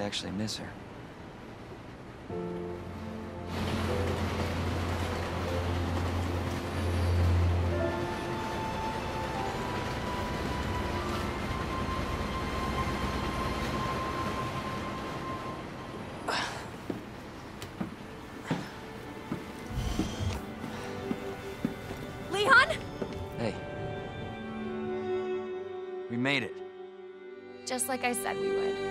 I actually miss her. Leon? Hey. We made it. Just like I said we would.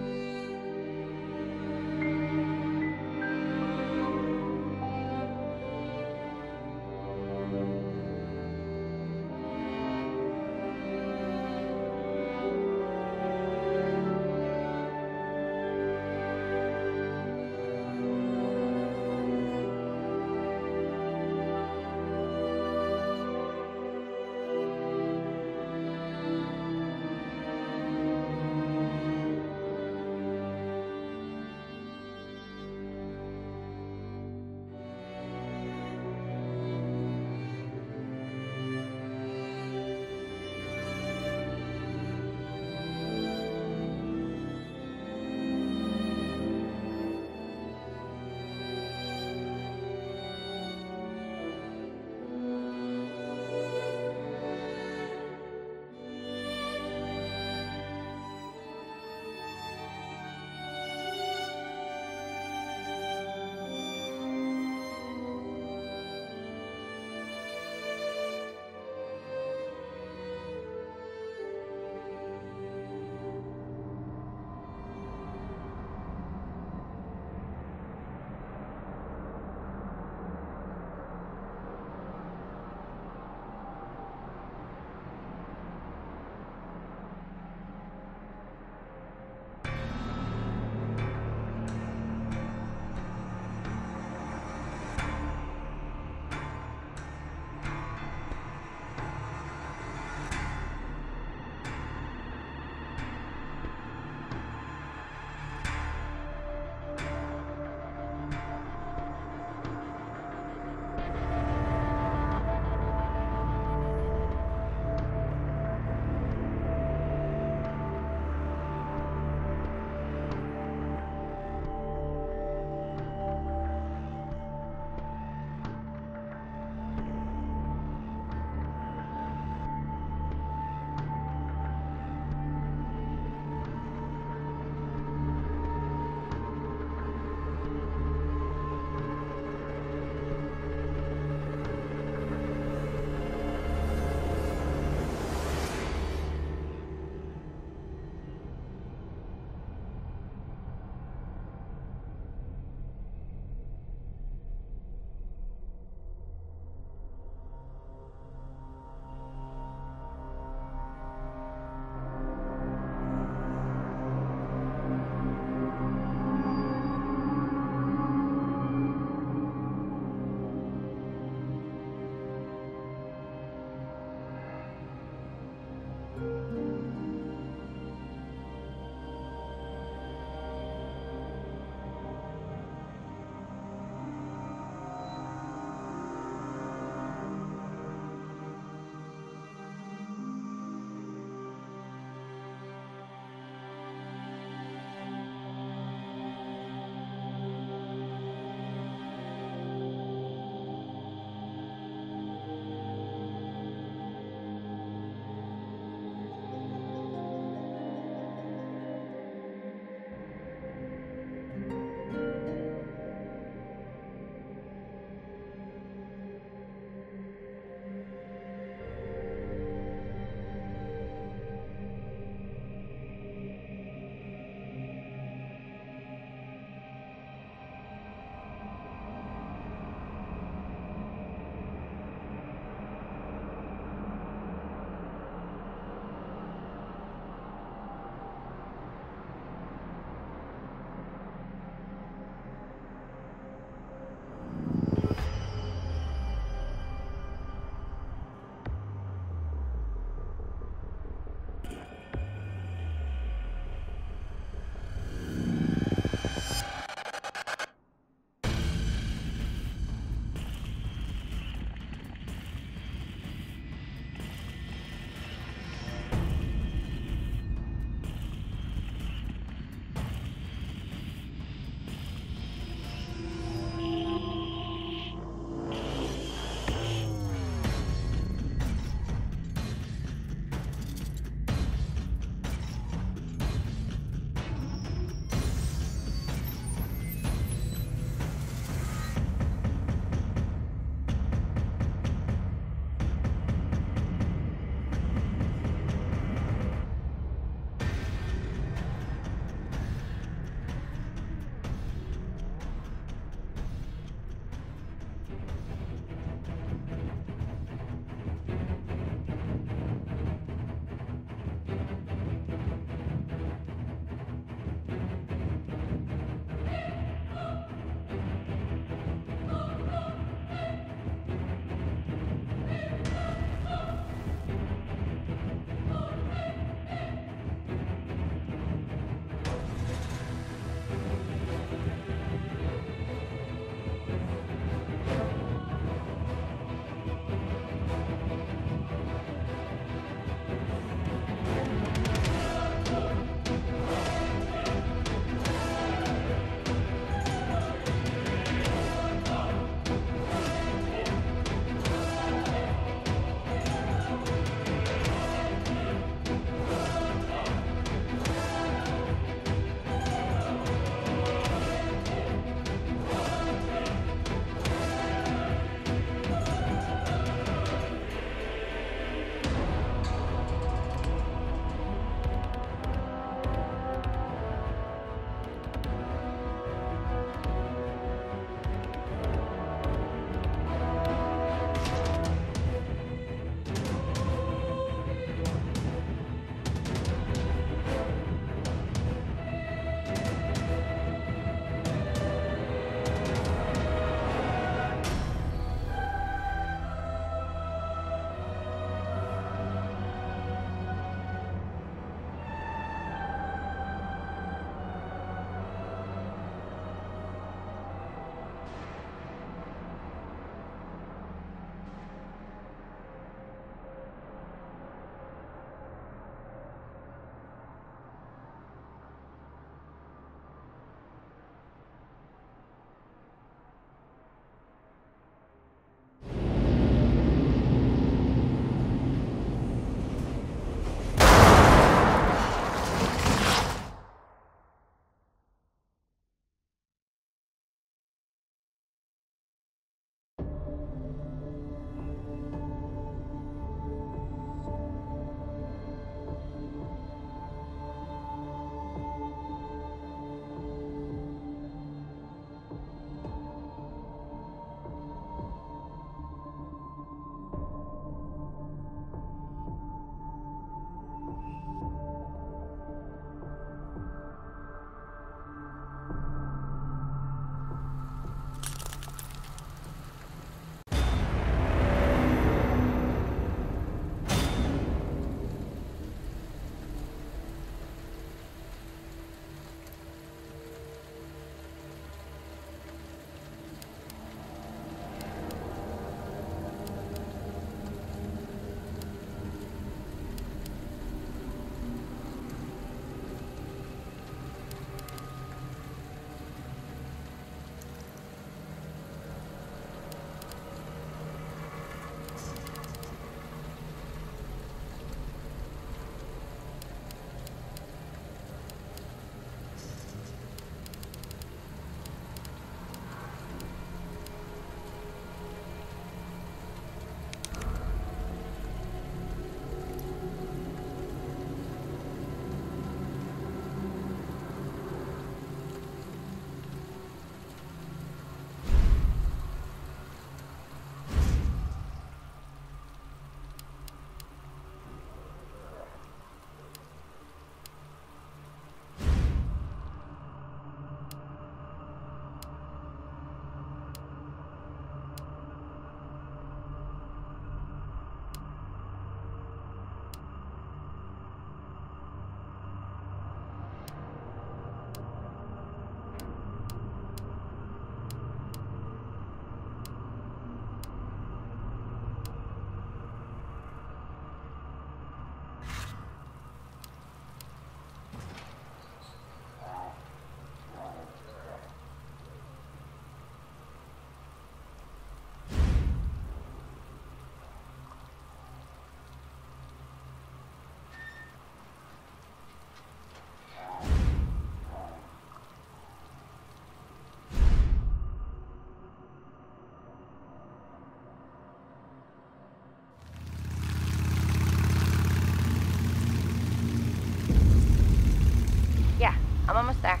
almost there.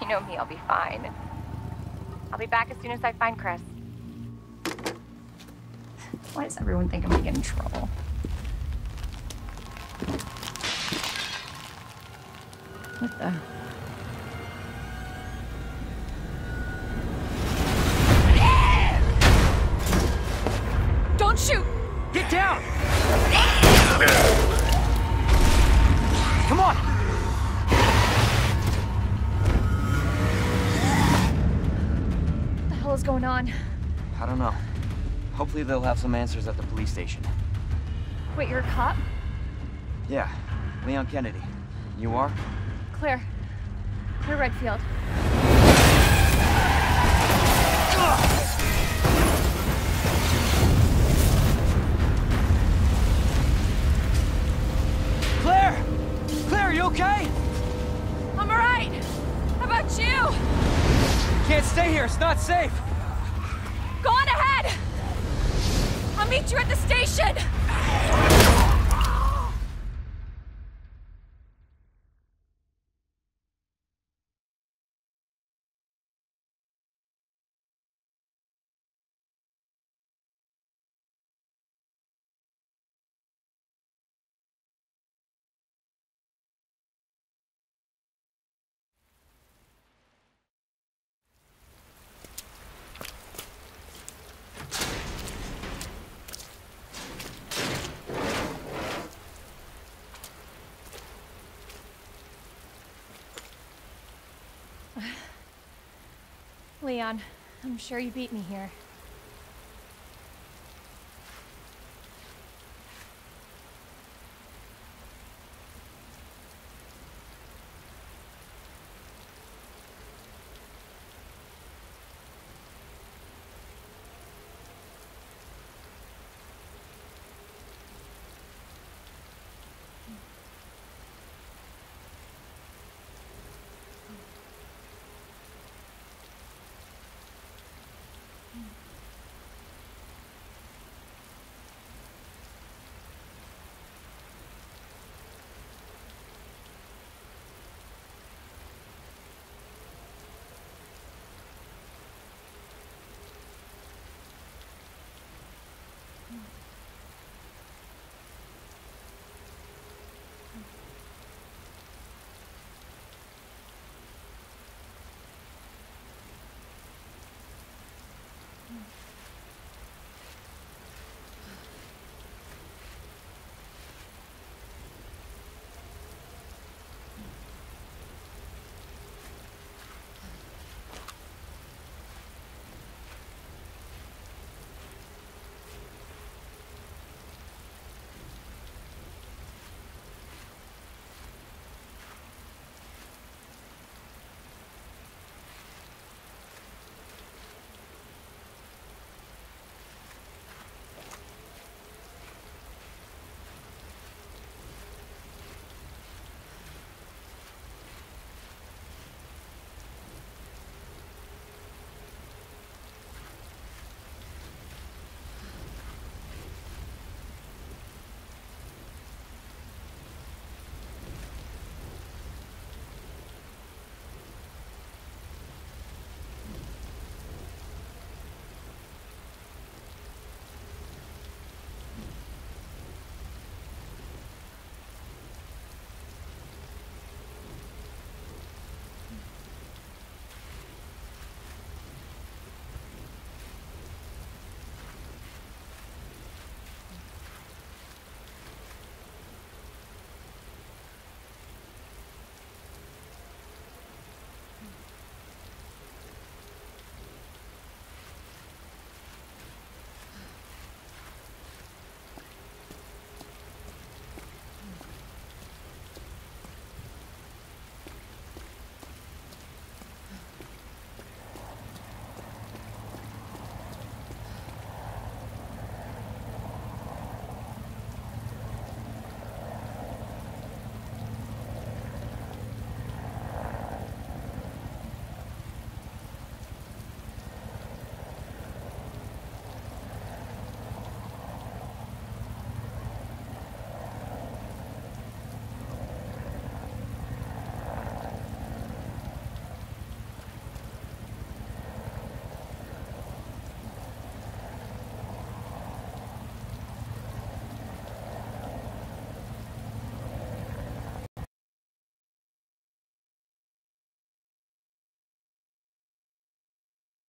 You know me, I'll be fine. I'll be back as soon as I find Chris. Why does everyone think I'm gonna get in trouble? What the? Hopefully they'll have some answers at the police station. Wait, you're a cop? Yeah, Leon Kennedy. You are? Claire. Claire Redfield. Claire! Claire, are you okay? I'm alright! How about you? Can't stay here, it's not safe! Meet you at the station! Leon, I'm sure you beat me here.